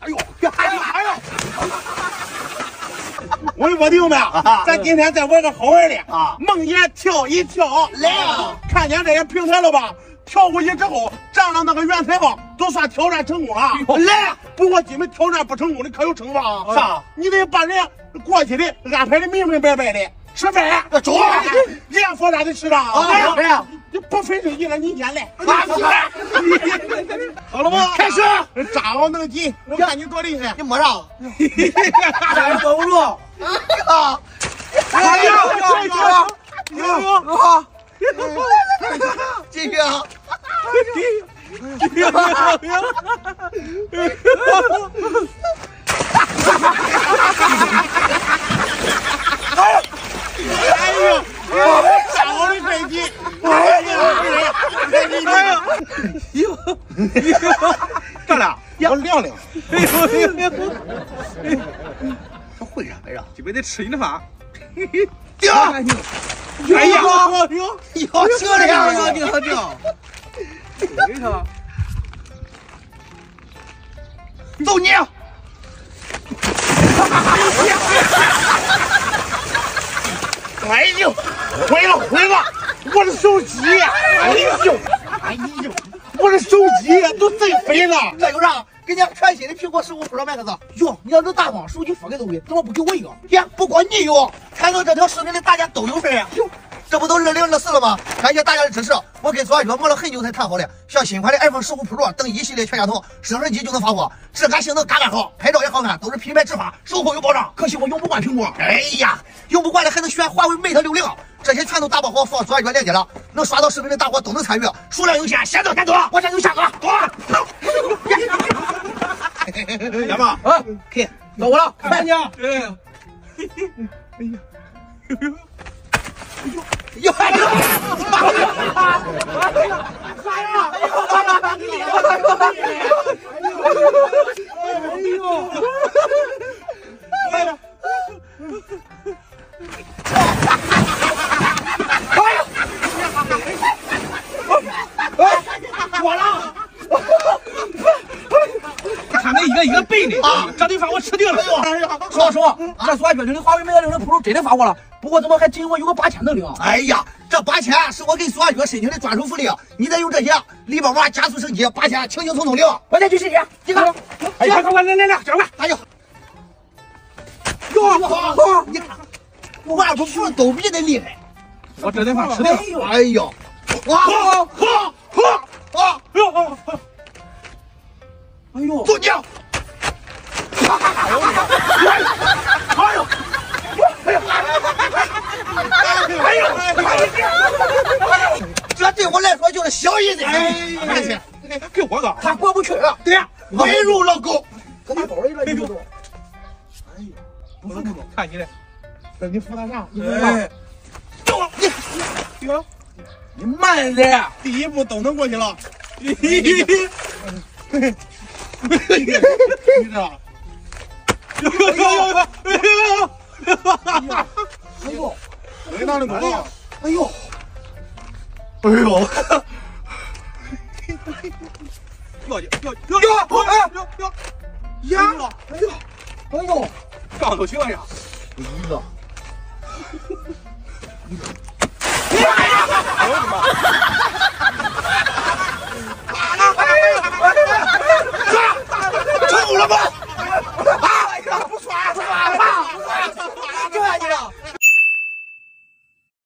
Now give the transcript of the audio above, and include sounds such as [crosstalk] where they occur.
哎呦，哎呦，哎呦！[laughs] 我说我弟兄们，咱今天再玩个好玩的啊！梦魇跳一跳，来啊！看见这些平台了吧？跳过去之后，站了那个原台吧，都算挑战成功了。来，不过你们挑战不成功的可有惩罚啊。啥？你得把人家过去的安排的明明白白的吃饭。中啊！人家说啥的吃啥。啊！哎呀，你不分手急了，你先来。[laughs] 好了吗？开始。扎好那个紧，我看你多厉害。你摸啥？扎保不住。啊！哎呀！呀呀呀！继续啊！哎呦！扎好的飞机！哎呀！哎 [laughs] 呀！哟！这俩我亮亮。哎呦！哎呦，哎呦！他会啥来着？就为得吃你的饭。掉！哎呀！哎呀！要这样呀！掉掉！为啥？走你！哎呦，毁了毁了！我的手机！哎呦，哎呦，我的手机都贼飞了！这有啥？给你全新的苹果十五 Pro Max。哟，你要是大方，手机发给都给，怎么不给我一个？呀，不光你有，看到这条视频的大家都有份呀！这不都二零二四了吗？感谢大家的支持，我跟左小约摸了很久才谈好的，像新款的 iPhone 十五 Pro 等一系列全家桶，升级就能发货，质感性能嘎嘎好，拍照也好看，都是品牌直发，售后有保障。可惜我用不惯苹果，哎呀，用不惯的还能选华为 Mate 六零，这些全都打包好，放左下角链接了，能刷到视频的大伙都能参与，数量有限，先到先得，我这就下个，走。来吧，啊，可以，到我了，看见？哎，哎呀，哟，哎呦，啥呀？哎呦，哎我了，看那一个一个背的啊，这顿饭我吃定了。哎呀，说说，这左小军的华为 Mate 六零 Pro 真的发货了，不过怎么还仅我有个八千能领？哎呀，这八千是我给苏小军申请的专属福利，你再用这些，里边娃加速升级，八千轻轻松松领。我再去试试，几个？哎呀，快快来来来，这快！哎呦，哟，好，你看，我娃不服都比你厉害。我这顿饭吃定了。哎呦，哇，喝喝哎呦哎呦！哎呦，走你！哎呦！哎呦！哎呦！这对我来说就是小意思。哎呀，给我个！他过不去了。对呀，稳如老狗。跟他包里了，你就说。哎呀，不是不服，看你的。等你扶他上，你哎，你哟，你慢点。第一步都能过去了。你这，哎呦，哎呦，没拿的多。哎呦，哎呦，要去要哟哟哎哟哟，呀，哎呦，哎呦，杠都行呀。一个。